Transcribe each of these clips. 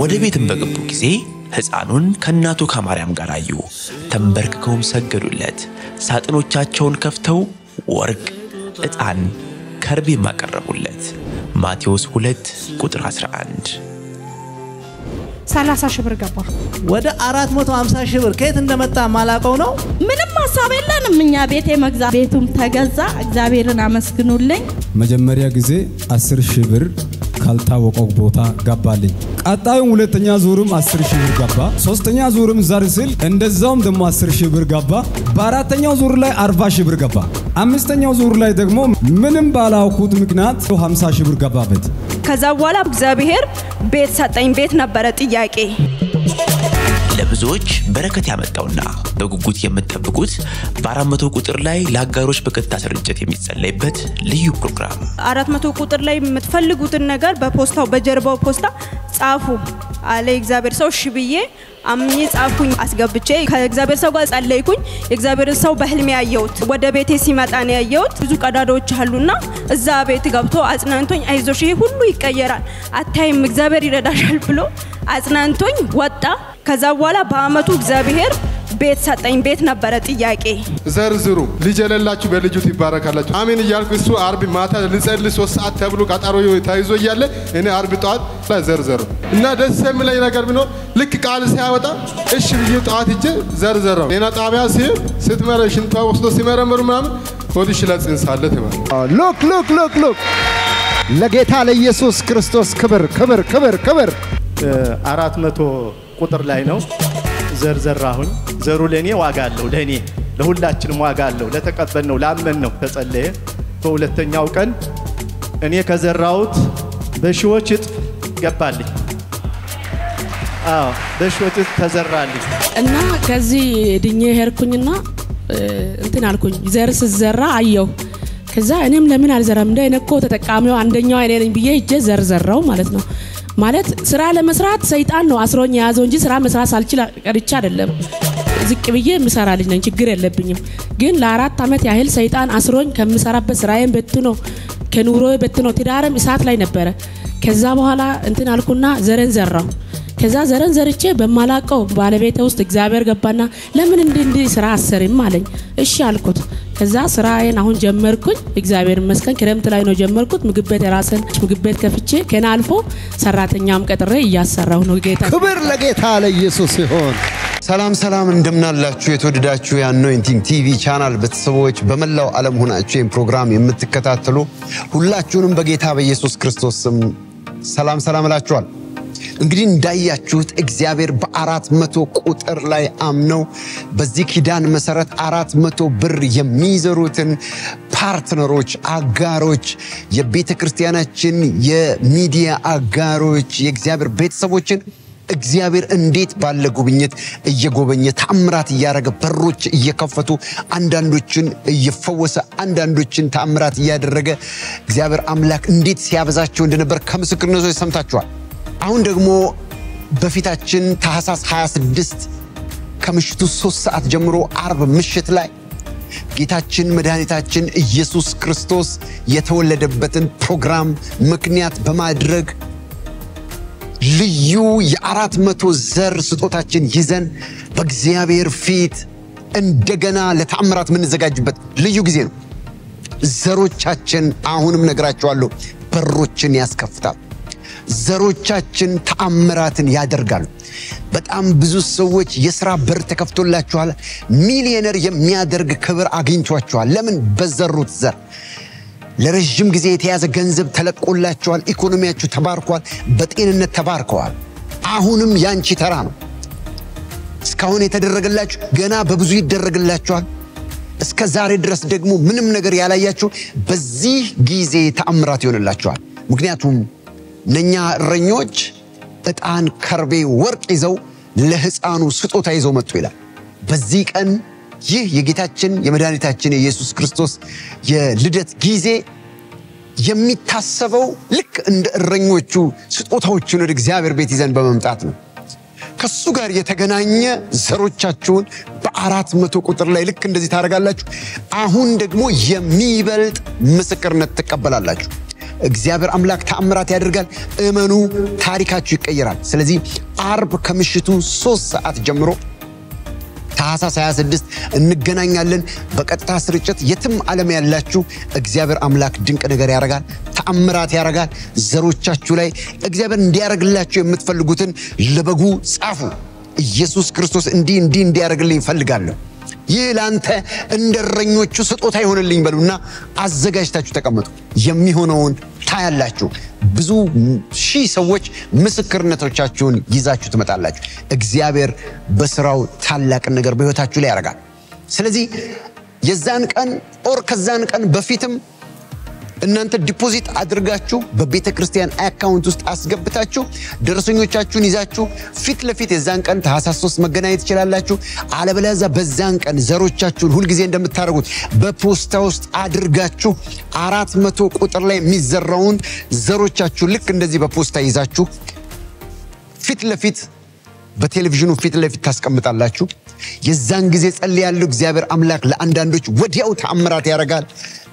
ወደ ቤትም በገቡ ጊዜ ሕፃኑን ከእናቱ ከማርያም ጋር አዩ። ተንበርክከውም ሰገዱለት። ሳጥኖቻቸውን ከፍተው ወርቅ፣ ዕጣን፣ ከርቤም አቀረቡለት። ማቴዎስ 2 ቁጥር 11 ሰላሳ ሺህ ብር ገባ። ወደ 450 ሺህ ብር ከየት እንደመጣ ማላቀው ነው። ምንም ሀሳብ የለንም እኛ ቤት የመግዛት ቤቱም ተገዛ። እግዚአብሔርን አመስግኑልኝ። መጀመሪያ ጊዜ 10 ሺህ ብር ካልታወቀው ቦታ ገባልኝ። ቀጣዩም ሁለተኛ ዙርም 10 ሺህ ብር ገባ። ሶስተኛ ዙርም ዘር ስል እንደዛውም ደግሞ 10 ሺህ ብር ገባ። በአራተኛው ዙር ላይ 40 ሺህ ብር ገባ። አምስተኛው ዙር ላይ ደግሞ ምንም ባላውኩት ምክንያት 50 ሺህ ብር ገባበት። ከዛ በኋላ እግዚአብሔር ቤት ሰጠኝ። ቤት ነበረ ጥያቄ። ለብዙዎች በረከት ያመጣውና በጉጉት የምትጠብቁት በአራት መቶ ቁጥር ላይ ለአጋሮች በቀጥታ ስርጭት የሚጸለይበት ልዩ ፕሮግራም አራት መቶ ቁጥር ላይ የምትፈልጉትን ነገር በፖስታው በጀርባው ፖስታ ጻፉ አለ የእግዚአብሔር ሰው። እሺ ብዬ አምኜ ጻፍኩኝ፣ አስገብቼ ከእግዚአብሔር ሰው ጋር ጸለይኩኝ። የእግዚአብሔርን ሰው በህልሜ ያየሁት ወደ ቤቴ ሲመጣ ነው ያየሁት። ብዙ ቀዳዳዎች አሉና እዛ ቤት ገብቶ አጽናንቶኝ፣ አይዞሽ ይሄ ሁሉ ይቀየራል፣ አታይም፣ እግዚአብሔር ይረዳሻል ብሎ አጽናንቶኝ ወጣ። ከዛ በኋላ በአመቱ እግዚአብሔር ቤት ሰጠኝ። ቤት ነበረ ጥያቄ። ዘርዝሩ ልጅ የሌላችሁ በልጁ ትባረካላችሁ። አሜን እያልኩ እሱ አርብ ማታ ልጸልይ ሶስት ሰዓት ተብሎ ቀጠሮ ተይዞ እያለ እኔ አርብ ጠዋት ላይ ዘርዘሩ እና ደስ የሚለኝ ነገር ቢኖር ልክ ቃል ሲያወጣ እሺ ብዬ ጠዋት እጄ ዘርዘረው ጤና ጣቢያ ሲሄድ ስትመረ ሽንቷ ወስዶ ሲመረምሩ ምናምን ሆድሽ ላይ ጽንስ አለ ተባለ። ሉክ ሉክ ሉክ ሉክ ለጌታ ለኢየሱስ ክርስቶስ ክብር ክብር ክብር ክብር አራት መቶ ቁጥር ላይ ነው ዘር ዘራሁኝ። ዘሩ ለእኔ ዋጋ አለው፣ ለእኔ ለሁላችንም ዋጋ አለው። ለተቀበልነው ላመን ነው ተጸለየ። በሁለተኛው ቀን እኔ ከዘራሁት በሺዎች እጥፍ ገባልኝ። በሺዎች እጥፍ ተዘራልኝ። እና ከዚህ ድኜ ሄድኩኝና እንትን አልኩኝ። ዘር ስዘራ አየው። ከዛ እኔም ለምን አልዘራም እንደ እኔ ተጠቃሚው አንደኛው እኔ ነኝ ብዬ እጄ ዘር ዘራው ማለት ነው። ማለት ስራ ለመስራት ሰይጣን ነው አስሮኝ የያዘው እንጂ ስራ መስራት ሳልችል ቀርቼ አይደለም። ዝቅ ብዬ የምሰራ ልጅ ነኝ፣ ችግር የለብኝም። ግን ለአራት ዓመት ያህል ሰይጣን አስሮኝ ከምሰራበት ስራዬን በትኖ ከኑሮ በትኖ ትዳርም እሳት ላይ ነበረ። ከዛ በኋላ እንትን አልኩና ዘረን ዘራው። ከዛ ዘረን ዘርቼ በማላቀው ባለቤቴ ውስጥ እግዚአብሔር ገባና ለምን እንዲህ እንዲህ ስራ አሰርም አለኝ። እሺ አልኩት። ከዛ ስራዬን አሁን ጀመርኩኝ። እግዚአብሔር ይመስገን ክረምት ላይ ነው ጀመርኩት። ምግብ ቤት የራስን ምግብ ቤት ከፍቼ ከና አልፎ ሰራተኛም ቀጥሬ እያሰራሁ ነው። ጌታ ክብር ለጌታ ለኢየሱስ ይሆን። ሰላም ሰላም፣ እንደምናላችሁ የተወደዳችሁ የ Anointing TV channel ቤተሰቦች በመላው ዓለም ሆናችሁ ይህን ፕሮግራም የምትከታተሉ ሁላችሁንም በጌታ በኢየሱስ ክርስቶስ ስም ሰላም ሰላም እላችኋል። እንግዲህ እንዳያችሁት እግዚአብሔር በአራት መቶ ቁጥር ላይ አምነው በዚህ ኪዳን መሰረት አራት መቶ ብር የሚዘሩትን ፓርትነሮች፣ አጋሮች፣ የቤተ ክርስቲያናችን የሚዲያ አጋሮች፣ የእግዚአብሔር ቤተሰቦችን እግዚአብሔር እንዴት ባለ ጉብኝት እየጎበኘ ታምራት እያደረገ በሮች እየከፈቱ አንዳንዶችን እየፈወሰ አንዳንዶችን ታምራት እያደረገ እግዚአብሔር አምላክ እንዴት ሲያበዛቸው እንደነበር ከምስክርነቶች ሰምታችኋል። አሁን ደግሞ በፊታችን ታህሳስ 26 ከምሽቱ ሶስት ሰዓት ጀምሮ አርብ ምሽት ላይ ጌታችን መድኃኒታችን ኢየሱስ ክርስቶስ የተወለደበትን ፕሮግራም ምክንያት በማድረግ ልዩ የአራት መቶ ዘር ስጦታችን ይዘን በእግዚአብሔር ፊት እንደገና ለተአምራት የምንዘጋጅበት ልዩ ጊዜ ነው። ዘሮቻችን አሁንም ነግራቸዋለሁ፣ በሮችን ያስከፍታል። ዘሮቻችን ተአምራትን ያደርጋሉ። በጣም ብዙ ሰዎች የስራ በር ተከፍቶላችኋል። ሚሊዮነር የሚያደርግ ክብር አግኝቷችኋል። ለምን? በዘሩት ዘር ለረዥም ጊዜ የተያዘ ገንዘብ ተለቆላቸዋል። ኢኮኖሚያችሁ ተባርኳል። በጤንነት ተባርከዋል። አሁንም ያንቺ ተራ ነው። እስካሁን የተደረገላችሁ ገና በብዙ ይደረግላችኋል። እስከ ዛሬ ድረስ ደግሞ ምንም ነገር ያላያችሁ በዚህ ጊዜ ተአምራት ይሆንላችኋል። ምክንያቱም እነኛ እረኞች ዕጣን፣ ከርቤ፣ ወርቅ ይዘው ለሕፃኑ ስጦታ ይዘው መጡ ይላል። በዚህ ቀን ይህ የጌታችን የመድኃኒታችን የኢየሱስ ክርስቶስ የልደት ጊዜ የሚታሰበው ልክ እንደ እረኞቹ ስጦታዎችን ወደ እግዚአብሔር ቤት ይዘን በመምጣት ነው። ከሱ ጋር የተገናኘ ዘሮቻችሁን በአራት መቶ ቁጥር ላይ ልክ እንደዚህ ታደርጋላችሁ። አሁን ደግሞ የሚበልጥ ምስክርነት ትቀበላላችሁ። እግዚአብሔር አምላክ ተአምራት ያደርጋል። እመኑ፣ ታሪካችሁ ይቀየራል። ስለዚህ አርብ ከምሽቱ ሶስት ሰዓት ጀምሮ ታህሳስ 26 እንገናኛለን። በቀጥታ ስርጭት የትም ዓለም ያላችሁ እግዚአብሔር አምላክ ድንቅ ነገር ያደርጋል፣ ተአምራት ያደርጋል። ዘሮቻችሁ ላይ እግዚአብሔር እንዲያደርግላችሁ የምትፈልጉትን ለበጉ ጻፉ። ኢየሱስ ክርስቶስ እንዲህ እንዲህ እንዲያደርግልኝ እፈልጋለሁ፣ ይህ ለአንተ እንደ እረኞቹ ስጦታ ይሆንልኝ በሉና አዘጋጅታችሁ ተቀመጡ። የሚሆነውን ታያላችሁ። ብዙ ሺህ ሰዎች ምስክርነቶቻችሁን ይዛችሁ ትመጣላችሁ። እግዚአብሔር በስራው ታላቅን ነገር በሕይወታችሁ ላይ ያደርጋል። ስለዚህ የዛን ቀን ኦር ከዛን ቀን በፊትም እናንተ deposit አድርጋችሁ በቤተ ክርስቲያን account ውስጥ አስገብታችሁ ደረሰኞቻችሁን ይዛችሁ ፊት ለፊት የዛን ቀን ታህሳስ ሶስት መገናኘት ትችላላችሁ። አለበለዚያ በዛን ቀን ዘሮቻችሁን ሁልጊዜ እንደምታደርጉት በፖስታ ውስጥ አድርጋችሁ አራት መቶ ቁጥር ላይ የሚዘራውን ዘሮቻችሁን ልክ እንደዚህ በፖስታ ይዛችሁ ፊት ለፊት በቴሌቪዥኑ ፊት ለፊት ታስቀምጣላችሁ። የዛን ጊዜ እጸልያለሁ። እግዚአብሔር አምላክ ለአንዳንዶች ወዲያው ተአምራት ያደርጋል።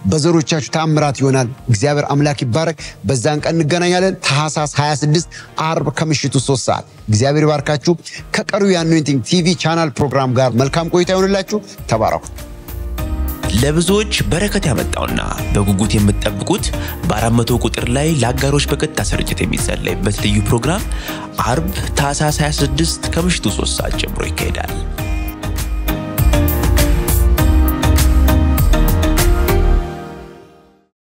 በዘሮቻችሁ ተአምራት ይሆናል። እግዚአብሔር አምላክ ይባረክ። በዛን ቀን እንገናኛለን። ታህሳስ 26 አርብ ከምሽቱ 3 ሰዓት። እግዚአብሔር ይባርካችሁ። ከቀሪው የ Anointing TV channel ፕሮግራም ጋር መልካም ቆይታ ይሆንላችሁ። ተባረኩ። ለብዙዎች በረከት ያመጣውና በጉጉት የምትጠብቁት በአራት መቶ ቁጥር ላይ ለአጋሮች በቀጥታ ስርጭት የሚጸለይበት ልዩ ፕሮግራም አርብ ታህሳስ 26 ከምሽቱ 3 ሰዓት ጀምሮ ይካሄዳል።